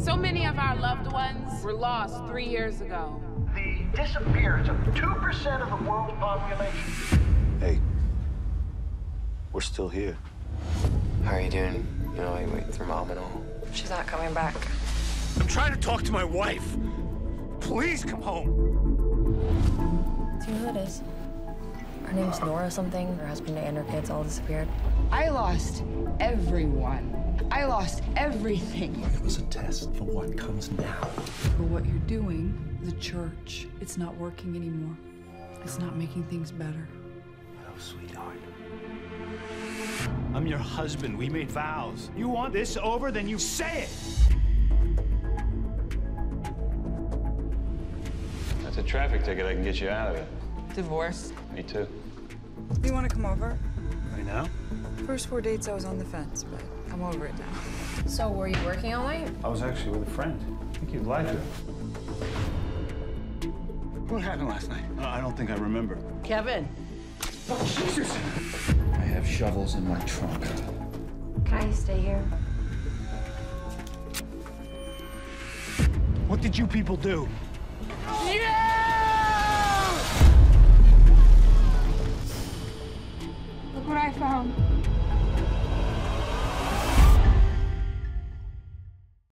So many of our loved ones were lost three years ago. The disappearance of 2% of the world's population. Hey, we're still here. How are you doing? You know, like, wait through mom and all. She's not coming back. I'm trying to talk to my wife. Please come home. Do you know who it is? Her name's Nora something. Her husband and her kids all disappeared. I lost everyone. I lost everything. It was a test for what comes now. For what you're doing, the church, it's not working anymore. It's not making things better. Oh, sweetheart. I'm your husband. We made vows. You want this over, then you say it. That's a traffic ticket. I can get you out of it. Divorce. Me too. You want to come over? Right now? First four dates, I was on the fence, but I'm over it now. So, were you working all night? I was actually with a friend. I think you'd like her. What happened last night? Uh, I don't think I remember. Kevin. Jesus! I have shovels in my trunk. Can I stay here? What did you people do? Look what I found.